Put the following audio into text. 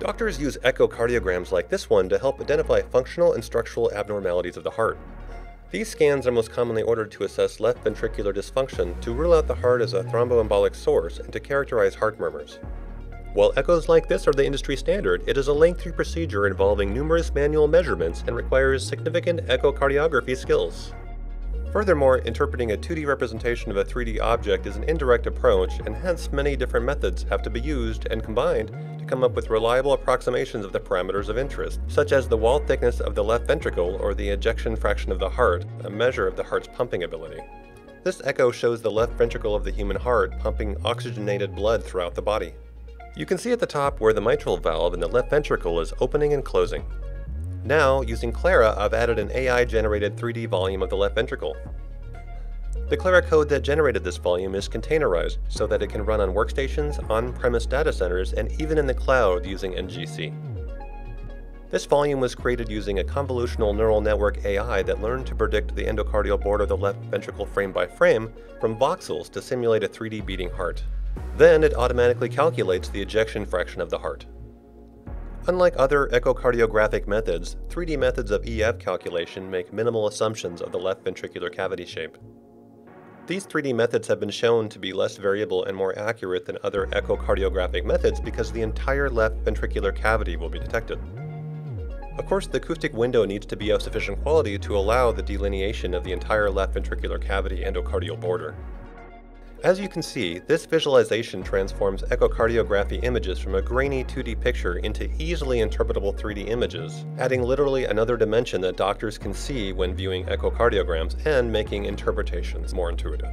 Doctors use echocardiograms like this one to help identify functional and structural abnormalities of the heart. These scans are most commonly ordered to assess left ventricular dysfunction, to rule out the heart as a thromboembolic source, and to characterize heart murmurs. While echoes like this are the industry standard, it is a lengthy procedure involving numerous manual measurements and requires significant echocardiography skills. Furthermore, interpreting a 2D representation of a 3D object is an indirect approach, and hence many different methods have to be used and combined to come up with reliable approximations of the parameters of interest, such as the wall thickness of the left ventricle or the ejection fraction of the heart, a measure of the heart's pumping ability. This echo shows the left ventricle of the human heart pumping oxygenated blood throughout the body. You can see at the top where the mitral valve in the left ventricle is opening and closing. Now, using Clara, I've added an AI-generated 3D volume of the left ventricle. The Clara code that generated this volume is containerized so that it can run on workstations, on-premise data centers, and even in the cloud using NGC. This volume was created using a convolutional neural network AI that learned to predict the endocardial border of the left ventricle frame by frame from voxels to simulate a 3D beating heart. Then it automatically calculates the ejection fraction of the heart. Unlike other echocardiographic methods, 3D methods of EF calculation make minimal assumptions of the left ventricular cavity shape. These 3D methods have been shown to be less variable and more accurate than other echocardiographic methods because the entire left ventricular cavity will be detected. Of course, the acoustic window needs to be of sufficient quality to allow the delineation of the entire left ventricular cavity endocardial border. As you can see, this visualization transforms echocardiography images from a grainy 2D picture into easily interpretable 3D images, adding literally another dimension that doctors can see when viewing echocardiograms and making interpretations more intuitive.